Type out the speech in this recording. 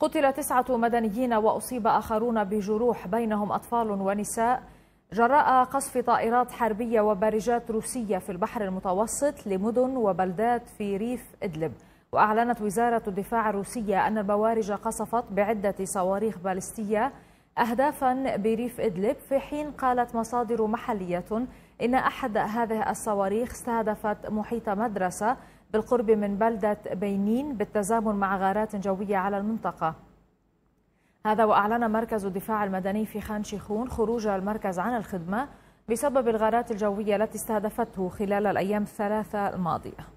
قتل تسعة مدنيين وأصيب آخرون بجروح بينهم أطفال ونساء. جراء قصف طائرات حربية وبارجات روسية في البحر المتوسط لمدن وبلدات في ريف إدلب. وأعلنت وزارة الدفاع الروسية أن البوارج قصفت بعدة صواريخ باليستية أهدافا بريف إدلب. في حين قالت مصادر محلية إن أحد هذه الصواريخ استهدفت محيط مدرسة بالقرب من بلدة بينين بالتزامن مع غارات جوية على المنطقة. هذا وأعلن مركز الدفاع المدني في خان شيخون خروج المركز عن الخدمة بسبب الغارات الجوية التي استهدفته خلال الأيام الثلاثة الماضية.